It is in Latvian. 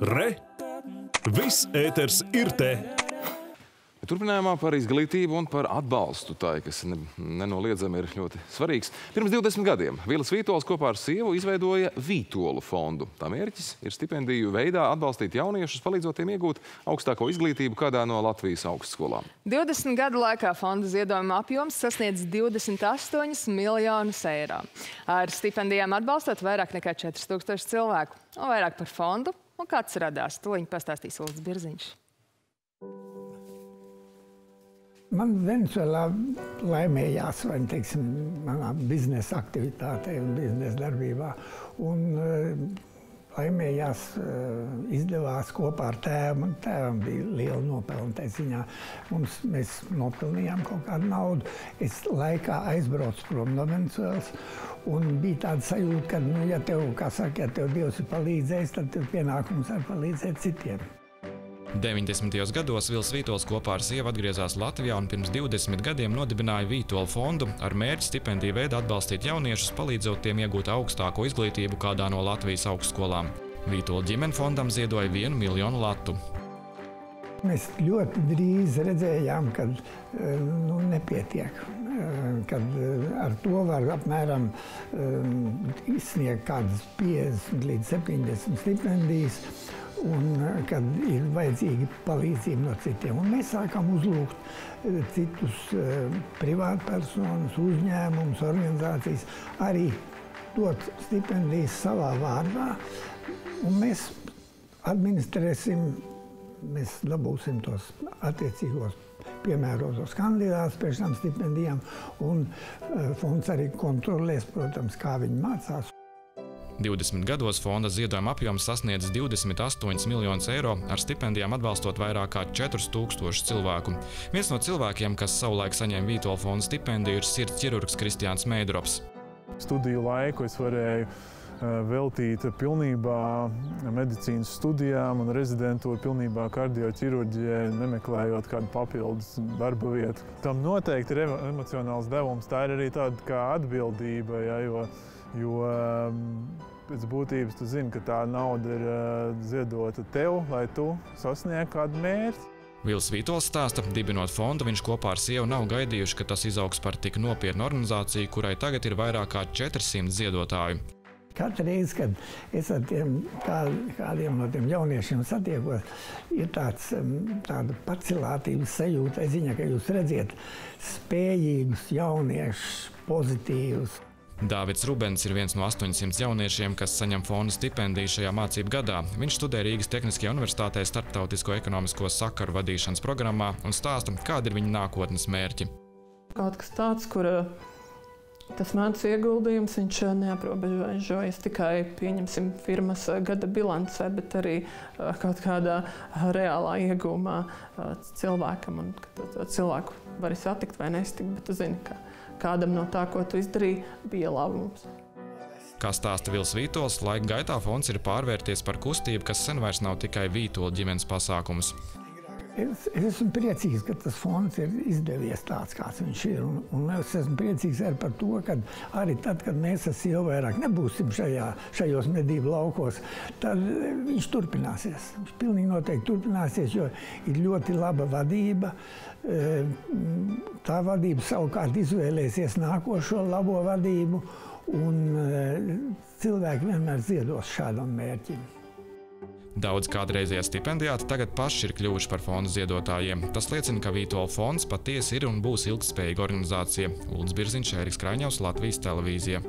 Re! Viss ēters ir te! Turpinājumā par izglītību un par atbalstu tai, kas ne, nenoliedzami ir ļoti svarīgs. Pirms 20 gadiem Vīls Vītols kopā ar sievu izveidoja Vītolu fondu. Tā mērķis ir stipendiju veidā atbalstīt jauniešus, palīdzot tiem iegūt augstāko izglītību kādā no Latvijas augstskolām. 20 gadu laikā fonda ziedojuma apjoms sasniedz 28 miljonus eiro. Ar stipendijām atbalstot vairāk nekā 4000 cilvēku. Un vairāk par fondu un kāds radās. Tuliņi pastāstīs Ulds Birziņš. Man Venecijā laimējās vai, teiksim, manā biznesa aktivitātē un biznesa darbībā. Un, uh, laimējās, uh, izdevās kopā ar tēvu. Tēvam bija liela nopelna tajā ziņā. Mums, mēs nopelnījām kaut kādu naudu. Es laikā aizbraucu prom no Venecijas. Un bija tāda sajūta, ka, nu, ja tev, kā saka, ja tev Dievs ir palīdzējis, tad tev pienākums ir palīdzēt citiem. 90. gados Vils Vītols kopā ar sievu atgriezās Latvijā un pirms 20 gadiem nodibināja Vītola fondu ar mērķi stipendiju veidu atbalstīt jauniešus, palīdzot tiem iegūt augstāko izglītību kādā no Latvijas augstskolām. Vītola ģimene fondam ziedoja 1 miljonu latu. Mēs ļoti drīz redzējām, ka nu, nepietiek. Kad ar to var apmēram izsniegt kādas 50 līdz 70 stipendijas un eh, kad ir vajadzīga palīdzība no citiem. Un mēs sākām uzlūgt eh, citus eh, privātpersonas, uzņēmumus, organizācijas, arī dot stipendijas savā vārdā. Un mēs administrēsim, mēs dabūsim tos attiecīgos piemērotos kandidātus pēc tam stipendijām, un fonds arī kontrolēs, protams, kā viņi mācās. 20 gados fonda ziedojuma apjoms sasniedz 28 miljonus eiro, ar stipendijām atbalstot vairāk kā 4000 cilvēku. Viens no cilvēkiem, kas savulaik saņēma Vītola fonda stipendiju, ir sirds ķirurgs Kristiāns Meidrops. Studiju laiku es varēju veltīt pilnībā medicīnas studijām un rezidentūru pilnībā kardioķirurģijai, nemeklējot kādu papildus darba vietu. Tam noteikti ir emocionāls devums. Tā ir arī tāda kā atbildība, ja, jo, jo pēc būtības tu zini, ka tā nauda ir uh, ziedota tev, lai tu sasniegtu kādu mērķi. Vils Vītols stāsta, dibinot fondu, viņš kopā ar sievu nav gaidījuši, ka tas izaugs par tik nopietnu organizāciju, kurai tagad ir vairāk kā 400 ziedotāju. Katru reizi, kad es ar tiem, kā, kādiem no tiem jauniešiem satiekos, ir tāds, tāda pacilātības sajūta, ziņa, ka jūs redzat spējīgus jauniešus, pozitīvus. Dāvids Rubens ir viens no 800 jauniešiem, kas saņem fonda stipendiju šajā mācību gadā. Viņš studē Rīgas Tehniskajā universitātē starptautisko ekonomisko sakaru vadīšanas programmā un stāsta, kādi ir viņa nākotnes mērķi. Kaut kas tāds, kur tas mans ieguldījums, viņš eh, neaprobežojas tikai, pieņemsim, firmas eh, gada bilancē, bet arī kaut kādā reālā iegūmā cilvēkam. Un cilvēku var satikt vai nestikt, bet tu zini, ka kādam no tā, ko tu izdarīji, bija labums. Kā stāsta Vils Vītols, laika gaitā fonds ir pārvērties par kustību, kas sen vairs nav tikai Vītola ģimenes pasākums. Es, es esmu priecīgs, ka tas fonds ir izdevies tāds, kāds viņš ir. Un, un es esmu priecīgs arī par to, ka arī tad, kad mēs ar Silvu vairāk nebūsim šajā, šajos medību laukos, tad viņš turpināsies. Viņš pilnīgi noteikti turpināsies, jo ir ļoti laba vadība. Tā vadība savukārt izvēlēsies nākošo labo vadību, un cilvēki vienmēr ziedos šādam mērķim. Daudz kādreizējie stipendijāti tagad paši ir kļuvuši par fondu ziedotājiem. Tas liecina, ka Vītola fonds patiesi ir un būs ilgspējīga organizācija. Ulds Birziņš, Ēriks Kraiņovs, Latvijas televīzija.